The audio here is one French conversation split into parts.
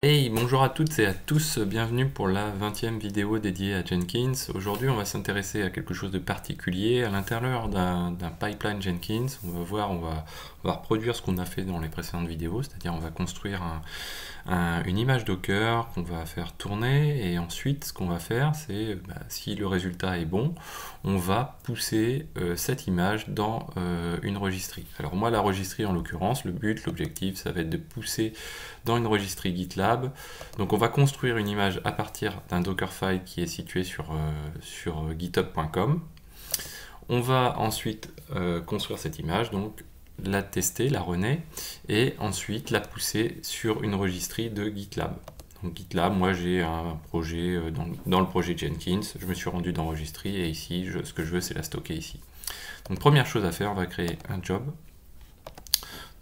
Hey, bonjour à toutes et à tous, bienvenue pour la 20e vidéo dédiée à Jenkins. Aujourd'hui, on va s'intéresser à quelque chose de particulier à l'intérieur d'un pipeline Jenkins. On va voir, on va, reproduire ce qu'on a fait dans les précédentes vidéos, c'est-à-dire on va construire un, une image Docker qu'on va faire tourner et ensuite ce qu'on va faire c'est bah, si le résultat est bon on va pousser euh, cette image dans euh, une registrie. Alors moi la registrie en l'occurrence le but, l'objectif ça va être de pousser dans une registrie GitLab. Donc on va construire une image à partir d'un Dockerfile qui est situé sur, euh, sur github.com. On va ensuite construire cette image donc la tester, la runner, et ensuite la pousser sur une registrie de GitLab. Donc GitLab, moi j'ai un projet euh, dans, le projet Jenkins, je me suis rendu dans registrie et ici, ce que je veux c'est la stocker ici. Donc première chose à faire, on va créer un job.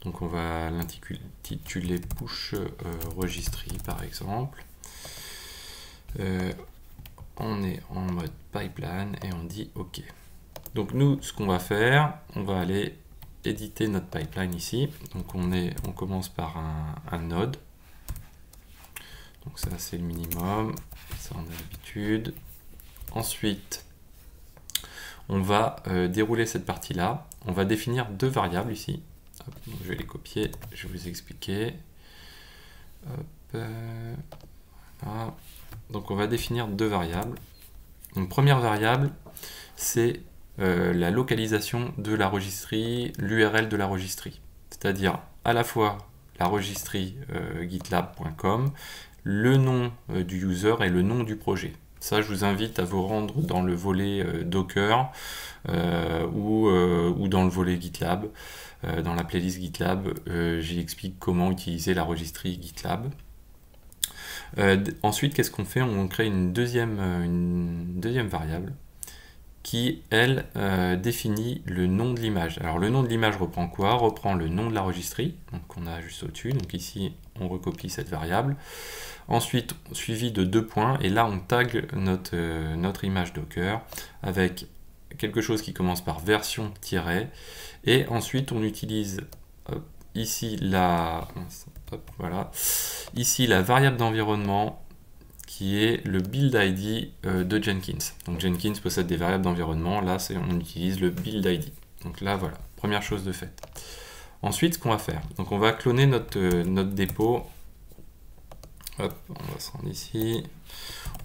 Donc on va l'intituler push euh, registry par exemple. Euh, on est en mode pipeline et on dit OK. Donc nous, ce qu'on va faire, on va aller éditer notre pipeline ici. Donc on, est, on commence par un, node. Donc ça c'est le minimum, ça on a l'habitude. Ensuite, on va euh, dérouler cette partie-là. On va définir deux variables ici. Je vais les copier, je vais vous expliquer. Euh, Donc on va définir deux variables. Donc première variable, c'est euh, la localisation de la registrie, l'URL de la registrie. C'est-à-dire à la fois la registrie euh, gitlab.com, le nom du user et le nom du projet. Ça, je vous invite à vous rendre dans le volet Docker ou, ou, dans le volet GitLab. dans la playlist GitLab, j'y explique comment utiliser la registrie GitLab. ensuite, qu'est-ce qu'on fait? On crée une deuxième, deuxième variable qui, elle, euh, définit le nom de l'image. Alors le nom de l'image reprend quoi? Reprend le nom de la registrie, donc on a juste au-dessus, donc ici on recopie cette variable. Ensuite, suivi de deux points, et là on tag notre, euh, notre image Docker avec quelque chose qui commence par version et ensuite on utilise ici la variable d'environnement qui est le build ID euh, de Jenkins. Donc Jenkins possède des variables d'environnement, là on utilise le build ID. Donc là voilà, première chose de fait. Ensuite, ce qu'on va faire, donc on va cloner notre, euh, notre dépôt. Hop, on va se rendre ici.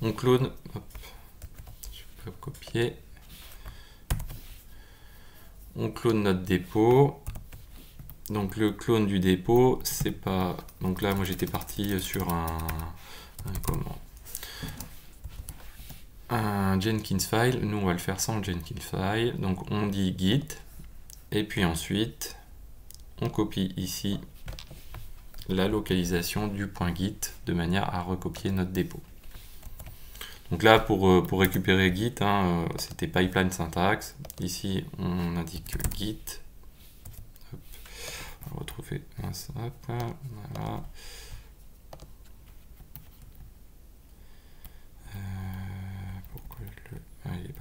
On clone, hop, je peux copier. On clone notre dépôt. Donc le clone du dépôt, c'est pas... Donc là, moi j'étais parti sur un, un comment? Un Jenkins file. Nous, on va le faire sans Jenkins file. Donc, on dit git. Et puis ensuite, on copie ici la localisation du point git de manière à recopier notre dépôt. Donc là, pour, euh, récupérer git, hein, euh, c'était pipeline syntaxe. Ici, on indique git. On va retrouver un Voilà.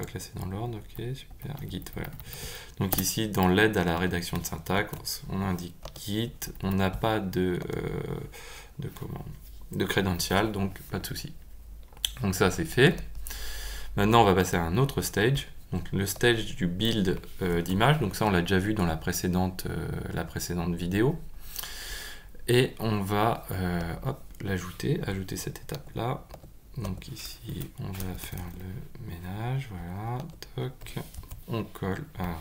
Classé dans l'ordre, ok, super, git, voilà. Donc ici, dans l'aide à la rédaction de syntaxe, on indique git, on n'a pas de, euh, de, comment, de credential, donc pas de souci. Donc ça, c'est fait. Maintenant, on va passer à un autre stage, donc le stage du build euh, d'image, donc ça, on l'a déjà vu dans la précédente, euh, la précédente vidéo. Et on va l'ajouter, ajouter cette étape-là. Donc ici, on va faire le ménage, voilà, toc, on colle, ah,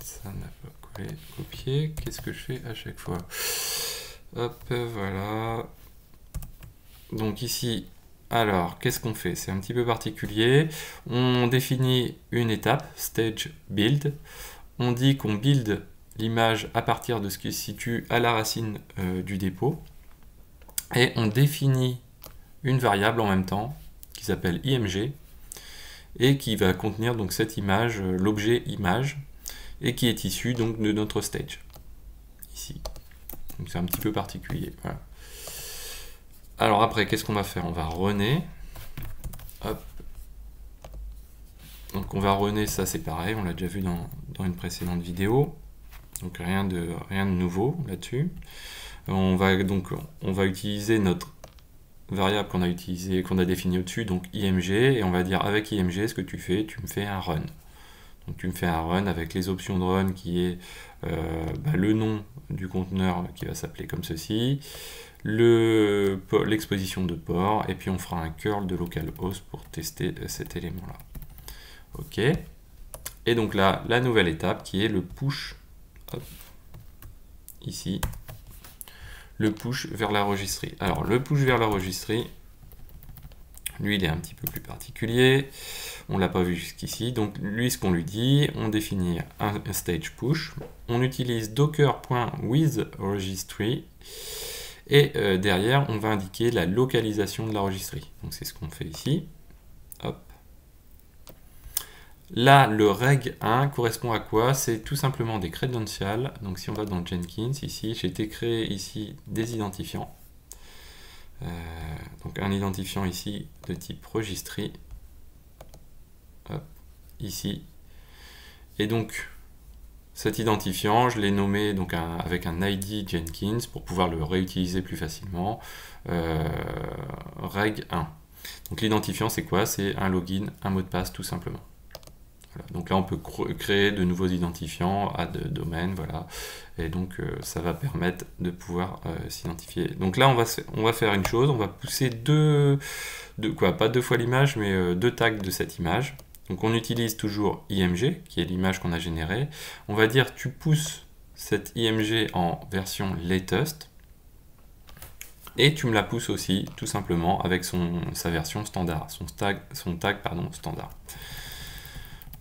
ça n'a pas collé, copier, qu'est-ce que je fais à chaque fois? Hop, voilà. Donc ici, alors, qu'est-ce qu'on fait? C'est un petit peu particulier. On définit une étape, stage build. On dit qu'on build l'image à partir de ce qui se situe à la racine euh, du dépôt. Et on définit une variable en même temps qui s'appelle img et qui va contenir donc cette image, euh, l'objet image, et qui est issu donc de notre stage. Ici. Donc c'est un petit peu particulier. Alors après, qu'est-ce qu'on va faire? On va runner. Donc on va runner, ça c'est pareil, on l'a déjà vu dans, dans, une précédente vidéo. Donc rien de, rien de nouveau là-dessus. On va donc on va utiliser notre variable qu'on a utilisé, qu'on a défini au-dessus, donc img, et on va dire avec img, ce que tu fais, tu me fais un run. Donc tu me fais un run avec les options de run qui est euh, bah, le nom du conteneur qui va s'appeler comme ceci, l'exposition de port, et puis on fera un curl de localhost pour tester euh, cet élément-là. Ok. Et donc là, la nouvelle étape qui est le push, ici, le push vers la registrie. Alors le push vers la registrie, lui il est un petit peu plus particulier, on l'a pas vu jusqu'ici, donc lui ce qu'on lui dit, on définit un, stage push, on utilise docker.withregistry, et euh, derrière on va indiquer la localisation de la registrie. Donc c'est ce qu'on fait ici. Hop. Là, le reg 1 correspond à quoi? C'est tout simplement des credentials. Donc si on va dans Jenkins, ici, j'ai été créé ici des identifiants. Euh, donc un identifiant ici de type registry. ici. Et donc, cet identifiant, je l'ai nommé avec un ID Jenkins pour pouvoir le réutiliser plus facilement. Euh, reg 1. Donc l'identifiant, c'est quoi? C'est un login, un mot de passe tout simplement. On peut créer de nouveaux identifiants de domaines, voilà. Et donc, euh, ça va permettre de pouvoir euh, s'identifier. Donc là, on va, on va faire une chose, on va pousser deux, quoi, pas deux fois l'image, mais euh, deux tags de cette image. Donc on utilise toujours img, qui est l'image qu'on a générée. On va dire, tu pousses cette img en version latest, et tu me la pousses aussi, tout simplement, avec son, sa version standard, son tag, son tag pardon, standard.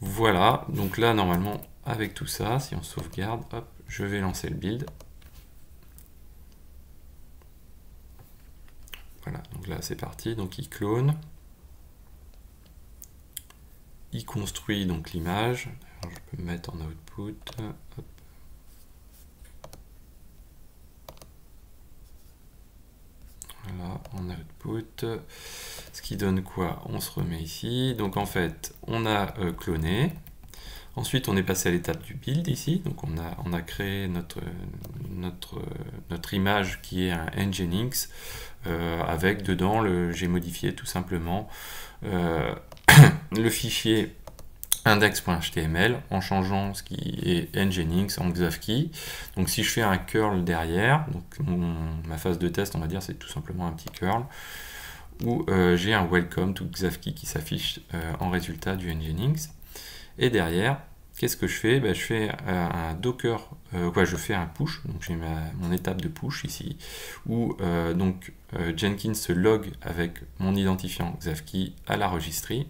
Voilà, donc là, normalement, avec tout ça, si on sauvegarde, hop, je vais lancer le build. Voilà, donc là, c'est parti. Donc, il clone. Il construit donc l'image. Je peux mettre en output. Voilà, en output. Ce qui donne quoi? On se remet ici. Donc en fait, on a euh, cloné. Ensuite, on est passé à l'étape du build ici. Donc on a, on a créé notre, notre, notre image qui est un Nginx euh, avec dedans, j'ai modifié tout simplement euh, le fichier index.html en changeant ce qui est nginx en xavkey. Donc si je fais un curl derrière, donc ma phase de test on va dire c'est tout simplement un petit curl, où euh, j'ai un welcome to xavkey qui s'affiche euh, en résultat du nginx. Et derrière, qu'est-ce que je fais? Ben, Je fais euh, un docker, quoi, je fais un push, donc j'ai mon étape de push ici, où donc Jenkins se log avec mon identifiant xavkey à la registrie,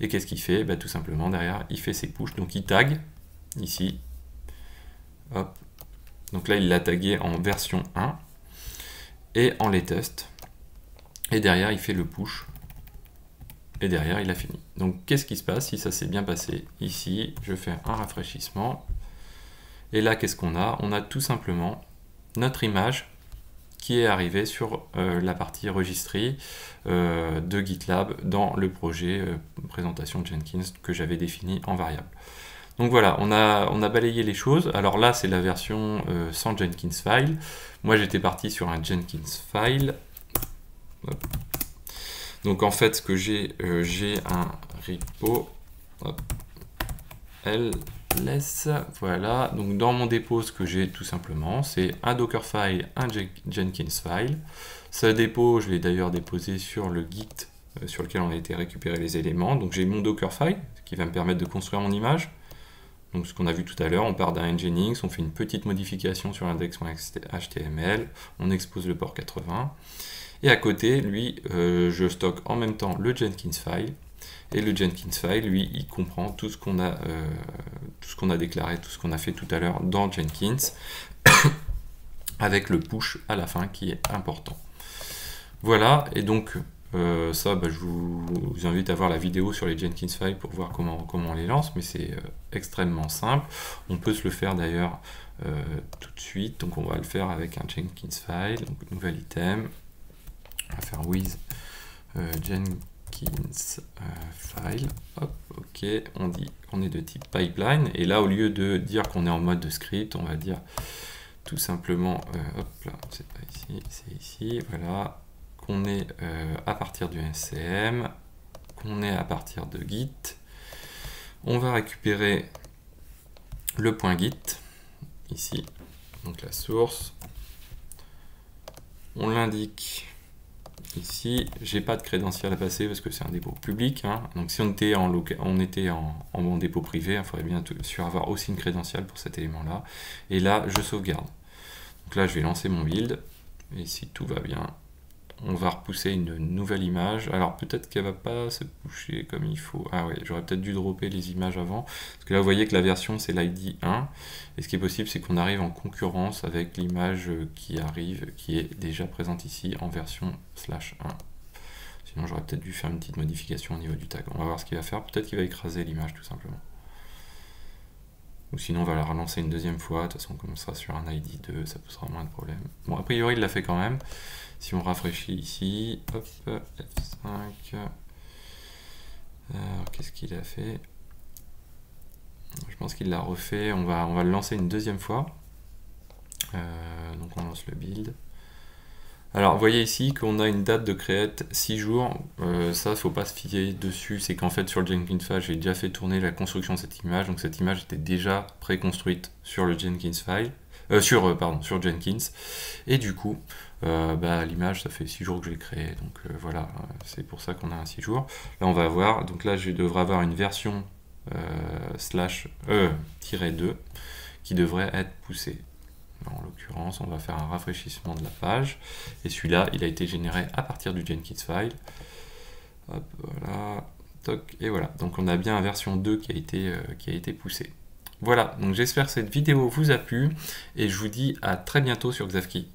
et qu'est-ce qu'il fait bah, Tout simplement, derrière, il fait ses push. Donc il tag, ici. Hop. Donc là, il l'a tagué en version 1 et en latest. Et derrière, il fait le push. Et derrière, il a fini. Donc qu'est-ce qui se passe si ça s'est bien passé Ici, je fais un rafraîchissement. Et là, qu'est-ce qu'on a? On a tout simplement notre image qui est arrivé sur euh, la partie registrie euh, de GitLab dans le projet euh, présentation Jenkins que j'avais défini en variable. Donc voilà, on a, on a balayé les choses. Alors là, c'est la version sans Jenkins file. Moi, j'étais parti sur un Jenkins file. Donc en fait, ce que j'ai, j'ai un repo L Voilà, donc dans mon dépôt, ce que j'ai tout simplement, c'est un Dockerfile, un Jenkins file. Ce dépôt, je l'ai d'ailleurs déposé sur le Git euh, sur lequel on a été récupérer les éléments. Donc j'ai mon Dockerfile qui va me permettre de construire mon image. Donc ce qu'on a vu tout à l'heure, on part d'un Nginx, on fait une petite modification sur l'index.html, on expose le port 80. Et à côté, lui, euh, je stocke en même temps le Jenkins file et le Jenkins file, lui, il comprend tout ce qu'on a, euh, tout ce qu'on a déclaré, tout ce qu'on a fait tout à l'heure dans Jenkins, avec le push à la fin qui est important. Voilà, et donc euh, ça, bah, je vous, invite à voir la vidéo sur les Jenkins files pour voir comment, on les lance, mais c'est euh, extrêmement simple. On peut se le faire d'ailleurs tout de suite, donc on va le faire avec un Jenkins file, donc nouvel item, on va faire with Jenkins euh, on dit qu'on est de type pipeline, et là au lieu de dire qu'on est en mode de script, on va dire tout simplement, euh, hop là, c'est ici, voilà, qu'on est euh, à partir du SCM, qu'on est à partir de Git. On va récupérer le point Git, ici, donc la source. On l'indique ici. J'ai pas de crédentiel à passer parce que c'est un dépôt public. Hein. Donc si on était en, on était en, en dépôt privé, il faudrait bien sûr avoir aussi une crédentielle pour cet élément-là. Et là, je sauvegarde. Donc là, je vais lancer mon build. Et si tout va bien, on va repousser une nouvelle image. Alors peut-être qu'elle va pas se coucher comme il faut. Ah ouais, j'aurais peut-être dû dropper les images avant. Parce que là, vous voyez que la version, c'est l'ID 1. Et ce qui est possible, c'est qu'on arrive en concurrence avec l'image qui arrive, qui est déjà présente ici en version slash 1. Sinon, j'aurais peut-être dû faire une petite modification au niveau du tag. On va voir ce qu'il va faire. Peut-être qu'il va écraser l'image, tout simplement. Ou sinon, on va la relancer une deuxième fois. De toute façon, comme on sera sur un ID 2, ça posera moins de problèmes. Bon, a priori, il l'a fait quand même. Si on rafraîchit ici, hop, F5. Alors, qu'est-ce qu'il a fait? Je pense qu'il l'a refait. On va, on va le lancer une deuxième fois. Euh, donc, on lance le build. Alors, vous voyez ici qu'on a une date de create 6 jours. Euh, ça, faut pas se fier dessus. C'est qu'en fait, sur le Jenkins file, j'ai déjà fait tourner la construction de cette image. Donc, cette image était déjà préconstruite sur le Jenkins file. Euh, sur, euh, sur Jenkins. Et du coup, bah, l'image, ça fait 6 jours que j'ai créé. Donc, voilà, c'est pour ça qu'on a un 6 jours. Là, on va voir. Donc là, je devrais avoir une version slash e-2 qui devrait être poussée. En l'occurrence, on va faire un rafraîchissement de la page. Et celui-là, il a été généré à partir du Jenkins file. Hop, voilà. Toc, et voilà. Donc on a bien la version 2 qui a été, euh, qui a été poussée. Voilà, donc j'espère que cette vidéo vous a plu et je vous dis à très bientôt sur Xavki.